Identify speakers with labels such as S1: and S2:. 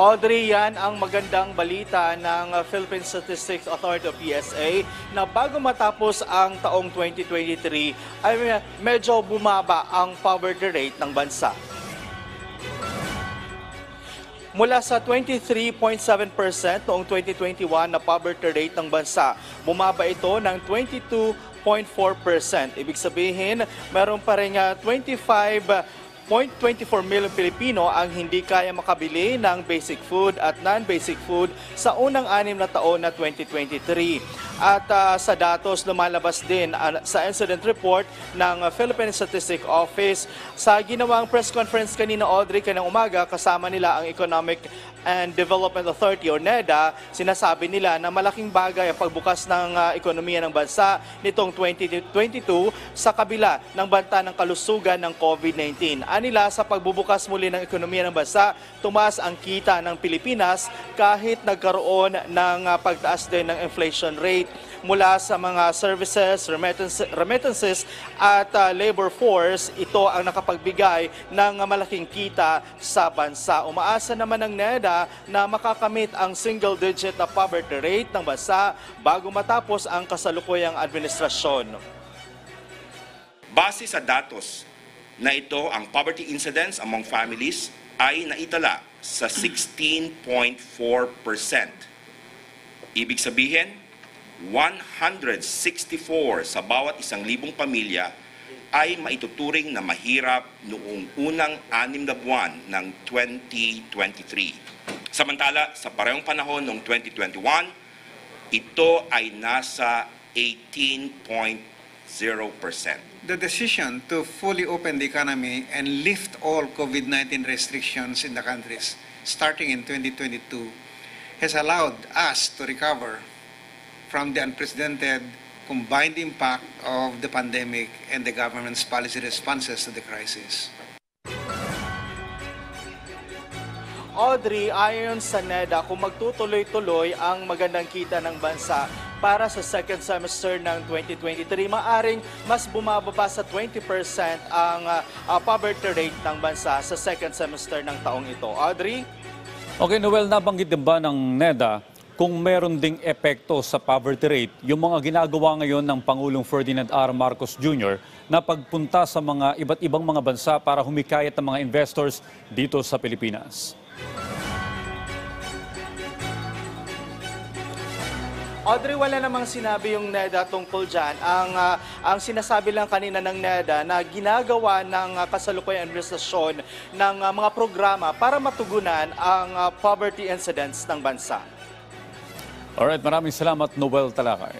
S1: Audrey, yan ang magandang balita ng Philippine Statistics Authority o PSA na bago matapos ang taong 2023 ay me- medyo bumaba ang poverty rate ng bansa. Mula sa 23.7% noong 2021 na poverty rate ng bansa, bumaba ito ng 22.4%. Ibig sabihin, meron pa rin nga 25 0.24 million Pilipino ang hindi kaya makabili ng basic food at non-basic food sa unang anim na taon na 2023. At ah, sa datos lumalabas din ah, sa incident report ng Philippine Statistic Office. Sa ginawang press conference kanina Audrey kanang umaga kasama nila ang Economic and Development Authority o NEDA, sinasabi nila na malaking bagay ang pagbukas ng ah, ekonomiya ng bansa nitong 2022 sa kabila ng banta ng kalusugan ng COVID-19. Anila sa pagbubukas muli ng ekonomiya ng bansa, tumaas ang kita ng Pilipinas kahit nagkaroon ng ah, pagtaas din ng inflation rate mula sa mga services, remittances, at ah, labor force, ito ang nakapagbigay ng malaking kita sa bansa. Umaasa naman ng NEDA na makakamit ang single-digit na poverty rate ng bansa bago matapos ang kasalukuyang administrasyon.
S2: Base sa datos na ito, ang poverty incidence among families ay naitala sa 16.4%. Ibig sabihin, 164 sa bawat isang libong pamilya ay maituturing na mahirap noong unang anim na buwan ng 2023. Samantala, sa parehong panahon noong 2021, ito ay nasa 18.0%.
S3: The decision to fully open the economy and lift all COVID-19 restrictions in the countries starting in 2022 has allowed us to recover from the unprecedented combined impact of the pandemic and the government's policy responses to the crisis.
S1: Audrey, ayon sa NEDA, kung magtutuloy-tuloy ang magandang kita ng bansa para sa second semester ng 2023, maaring mas bumababa sa 20% ang ah, poverty rate ng bansa sa second semester ng taong ito. Audrey?
S4: Okay, Noel, nabanggit din ba ng NEDA kung meron ding epekto sa poverty rate yung mga ginagawa ngayon ng Pangulong Ferdinand R. Marcos Jr. na pagpunta sa mga iba't ibang mga bansa para humikayat ng mga investors dito sa Pilipinas?
S1: Audrey, wala namang sinabi yung NEDA tungkol dyan. Ang, ah, ang sinasabi lang kanina ng NEDA na ginagawa ng uh, kasalukuyang administrasyon ng ah, mga programa para matugunan ang ah, poverty incidence ng bansa.
S4: Alright, maraming salamat Noel Talakay.